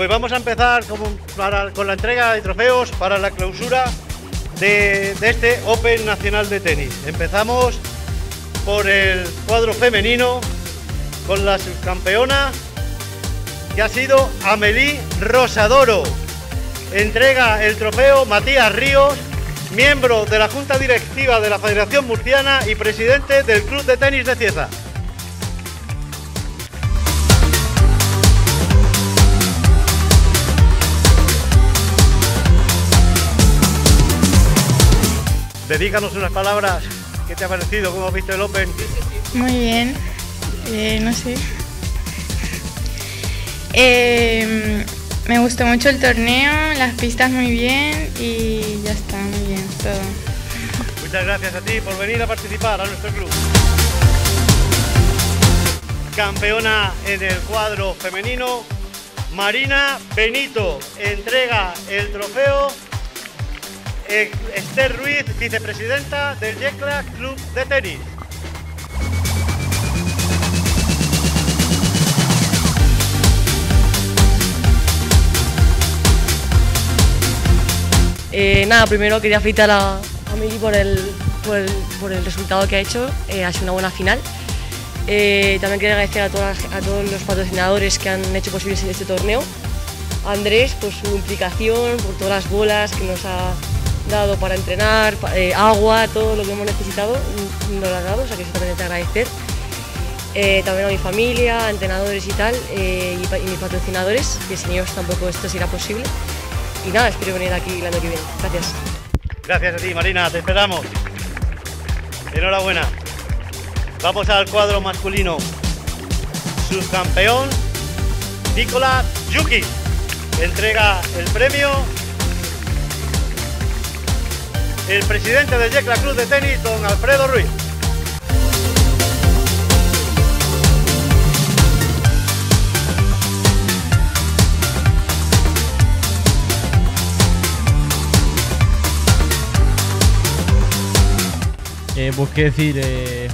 Pues vamos a empezar con, la entrega de trofeos para la clausura de, de este Open Nacional de Tenis. Empezamos por el cuadro femenino con la subcampeona que ha sido Amelie Rosadoro. Entrega el trofeo Matías Ríos, miembro de la Junta Directiva de la Federación Murciana y presidente del Club de Tenis de Cieza. Dedícanos unas palabras. ¿Qué te ha parecido? ¿Cómo has visto el Open? Muy bien. Eh, no sé. Eh, me gustó mucho el torneo, las pistas muy bien y ya está, muy bien todo. Muchas gracias a ti por venir a participar a nuestro club. Campeona en el cuadro femenino, Marina Benito entrega el trofeo Esther Ruiz, vicepresidenta del Yecla Club de Tenis. Eh, nada, primero quería felicitar a, a Miri por el, por, el, resultado que ha hecho, eh, ha sido una buena final. Eh, también quería agradecer a todos los patrocinadores que han hecho posible este torneo. A Andrés por su implicación, por todas las bolas que nos ha dado para entrenar, eh, agua, todo lo que hemos necesitado, nos lo ha dado, o sea que eso también te agradecer. Eh, también a mi familia, a entrenadores y tal, eh, y, y mis patrocinadores, que sin ellos tampoco esto sería posible. Y nada, espero venir aquí el año que viene. Gracias. Gracias a ti, Marina, te esperamos. Enhorabuena. Vamos al cuadro masculino. Subcampeón, Nicolás Yuki. Entrega el premio el presidente del Yecla Club de Tenis, don Alfredo Ruiz. Eh, pues qué decir, eh,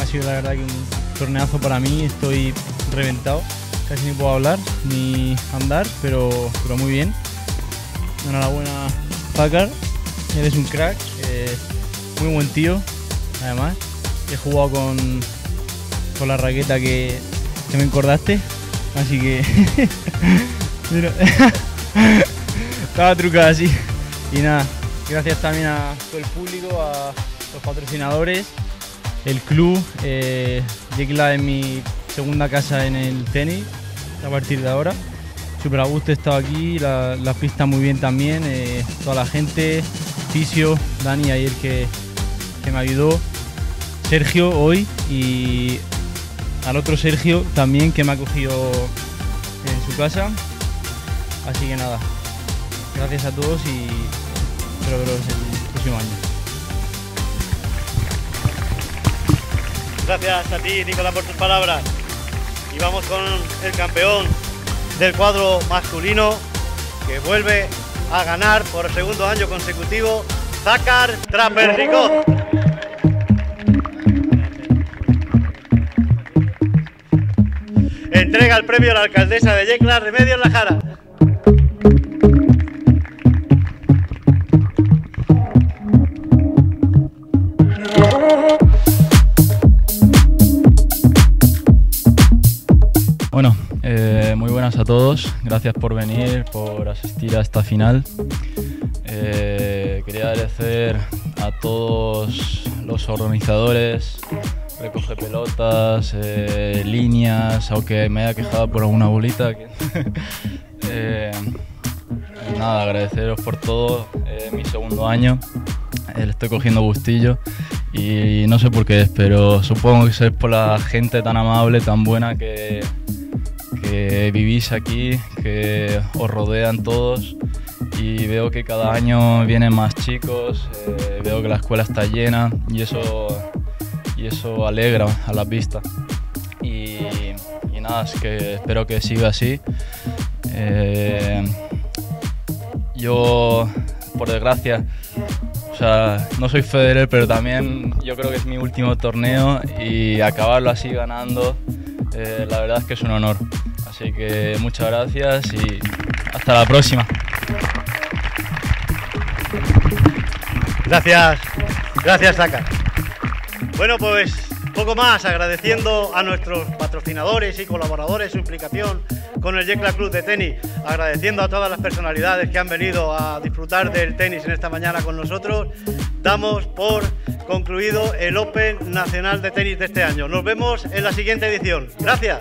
ha sido la verdad que un torneazo para mí, estoy reventado, casi ni puedo hablar ni andar, pero, pero muy bien. Enhorabuena, Packard, eres un crack, eh, muy buen tío, además. He jugado con, con la raqueta que, que me encordaste, así que. Estaba trucada así. Y nada, gracias también a todo el público, a los patrocinadores, el club. Eh, Yecla es mi segunda casa en el tenis a partir de ahora. Súper a gusto he estado aquí, la- las pistas muy bien también, eh, toda la gente, Fisio, Dani ayer que, que me ayudó, Sergio hoy y al otro Sergio también que me ha cogido en su casa. Así que nada, gracias a todos y espero veros el próximo año. Gracias a ti, Nicolás, por tus palabras. Y vamos con el campeón del cuadro masculino que vuelve a ganar por segundo año consecutivo, Zakar Traperricot. Entrega el premio a la alcaldesa de Yecla, Remedios Lajara. Bueno, buenas a todos. Gracias por venir, por asistir a esta final. Eh, quería agradecer a todos los organizadores, recoge pelotas, eh, líneas, aunque me haya quejado por alguna bolita. Eh, nada, agradeceros por todo. Mi segundo año. Le estoy cogiendo gustillo y no sé por qué es, pero supongo que es por la gente tan amable, tan buena que, que vivís aquí, que os rodean todos y veo que cada año vienen más chicos, eh, veo que la escuela está llena y eso, y eso alegra a la vista. Y, y nada, es que espero que siga así. Eh, yo, por desgracia, o sea, no soy Federer, pero también yo creo que es mi último torneo y acabarlo así ganando, eh, la verdad es que es un honor. Así que muchas gracias y hasta la próxima. Gracias, gracias Saka. Bueno, pues poco más, agradeciendo a nuestros patrocinadores y colaboradores su implicación con el Yecla Club de Tenis, agradeciendo a todas las personalidades que han venido a disfrutar del tenis en esta mañana con nosotros, damos por concluido el Open Nacional de Tenis de este año. Nos vemos en la siguiente edición. Gracias.